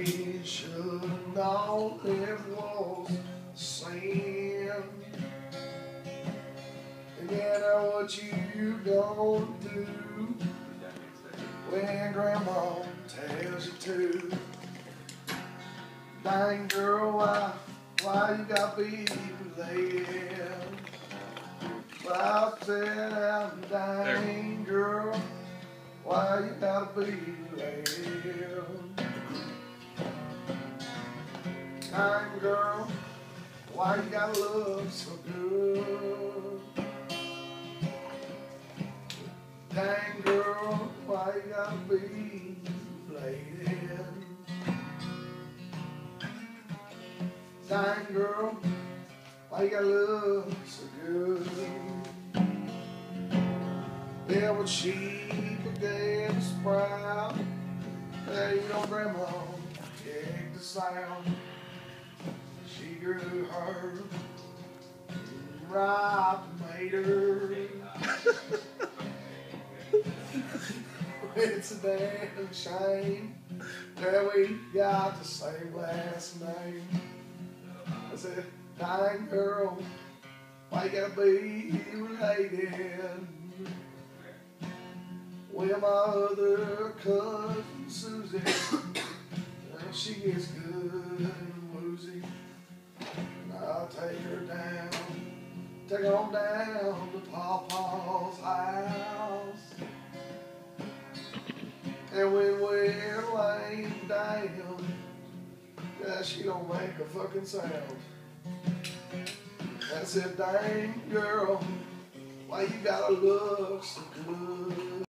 We should know it was sin. And then what you gonna do when grandma tells you to. Dang girl, why, why you gotta be I said, I'm dang girl, why you gotta be late? Dang girl, why you gotta look so good? Dang girl, why you gotta be late? Dang girl, why you gotta look so good? There was sheep again to sprout. There you know grandma kicked the sound. She grew her right made it's a damn shame that we got the same last name. I said, dying girl, why you gotta be related? Well, my other cousin Susie, well, she is good I'll take her down, take her on down to Papa's house. And when we're laying down, yeah, she don't make a fucking sound. I said, dang girl, why you gotta look so good?